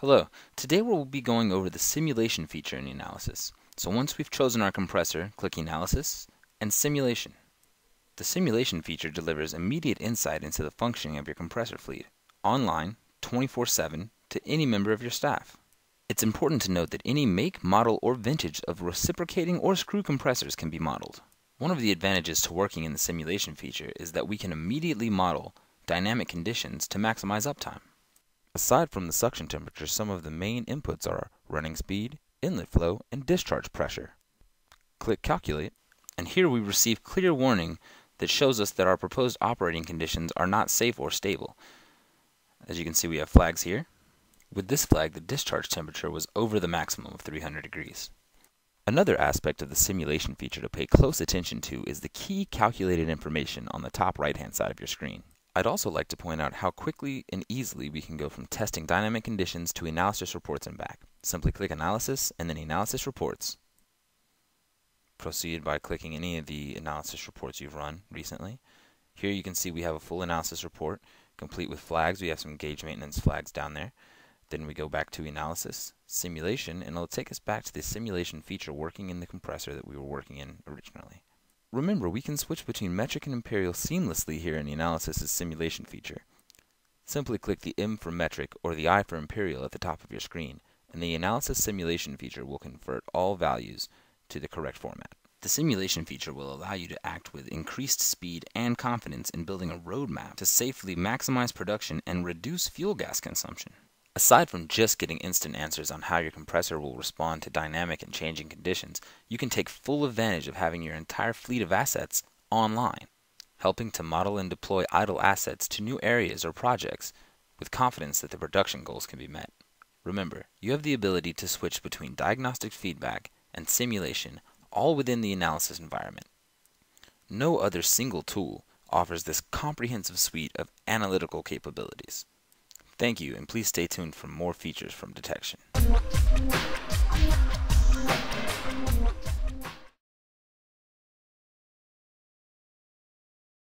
Hello, today we'll be going over the simulation feature in Enalysis. So once we've chosen our compressor, click Analysis and Simulation. The simulation feature delivers immediate insight into the functioning of your compressor fleet, online, 24-7, to any member of your staff. It's important to note that any make, model, or vintage of reciprocating or screw compressors can be modeled. One of the advantages to working in the simulation feature is that we can immediately model dynamic conditions to maximize uptime. Aside from the suction temperature, some of the main inputs are running speed, inlet flow, and discharge pressure. Click Calculate, and here we receive clear warning that shows us that our proposed operating conditions are not safe or stable. As you can see, we have flags here. With this flag, the discharge temperature was over the maximum of 300 degrees. Another aspect of the simulation feature to pay close attention to is the key calculated information on the top right-hand side of your screen. I'd also like to point out how quickly and easily we can go from testing dynamic conditions to analysis reports and back. Simply click Analysis and then Analysis Reports. Proceed by clicking any of the analysis reports you've run recently. Here you can see we have a full analysis report, complete with flags. We have some gauge maintenance flags down there. Then we go back to Analysis, Simulation, and it'll take us back to the simulation feature working in the compressor that we were working in originally. Remember, we can switch between metric and imperial seamlessly here in the Enalysis simulation feature. Simply click the M for metric or the I for imperial at the top of your screen, and the Enalysis simulation feature will convert all values to the correct format. The simulation feature will allow you to act with increased speed and confidence in building a roadmap to safely maximize production and reduce fuel gas consumption. Aside from just getting instant answers on how your compressor will respond to dynamic and changing conditions, you can take full advantage of having your entire fleet of assets online, helping to model and deploy idle assets to new areas or projects with confidence that the production goals can be met. Remember, you have the ability to switch between diagnostic feedback and simulation all within the Enalysis environment. No other single tool offers this comprehensive suite of analytical capabilities. Thank you, and please stay tuned for more features from Detechtion.